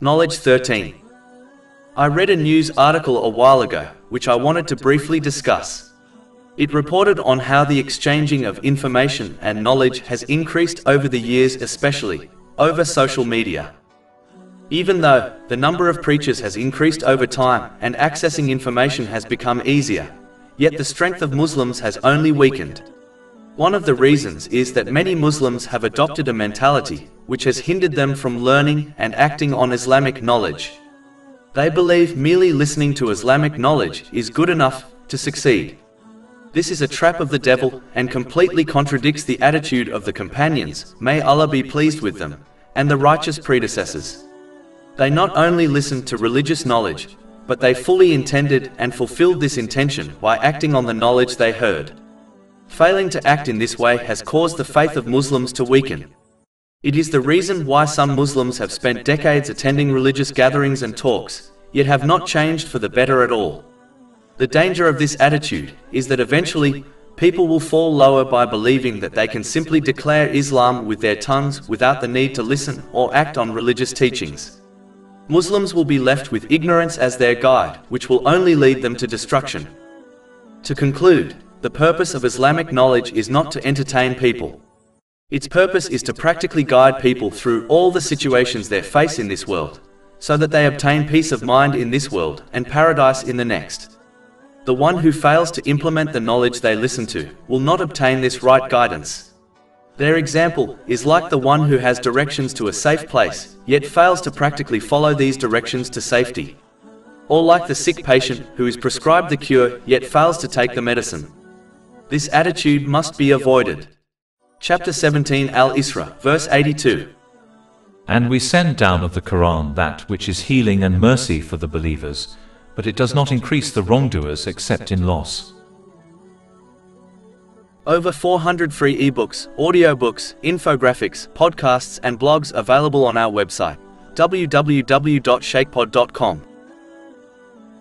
Knowledge 13. I read a news article a while ago, which I wanted to briefly discuss. It reported on how the exchanging of information and knowledge has increased over the years, especially over social media. Even though the number of preachers has increased over time and accessing information has become easier, yet the strength of Muslims has only weakened. One of the reasons is that many Muslims have adopted a mentality which has hindered them from learning and acting on Islamic knowledge. They believe merely listening to Islamic knowledge is good enough to succeed. This is a trap of the devil and completely contradicts the attitude of the companions, may Allah be pleased with them, and the righteous predecessors. They not only listened to religious knowledge, but they fully intended and fulfilled this intention by acting on the knowledge they heard. Failing to act in this way has caused the faith of Muslims to weaken. It is the reason why some Muslims have spent decades attending religious gatherings and talks, yet have not changed for the better at all. The danger of this attitude is that eventually, people will fall lower by believing that they can simply declare Islam with their tongues without the need to listen or act on religious teachings. Muslims will be left with ignorance as their guide, which will only lead them to destruction. To conclude, the purpose of Islamic knowledge is not to entertain people. Its purpose is to practically guide people through all the situations they face in this world, so that they obtain peace of mind in this world and paradise in the next. The one who fails to implement the knowledge they listen to will not obtain this right guidance. Their example is like the one who has directions to a safe place, yet fails to practically follow these directions to safety. Or like the sick patient who is prescribed the cure, yet fails to take the medicine. This attitude must be avoided. Chapter 17 Al Isra, verse 82. And we send down of the Quran that which is healing and mercy for the believers, but it does not increase the wrongdoers except in loss. Over 400 free ebooks, audiobooks, infographics, podcasts, and blogs available on our website www.shaykhpod.com.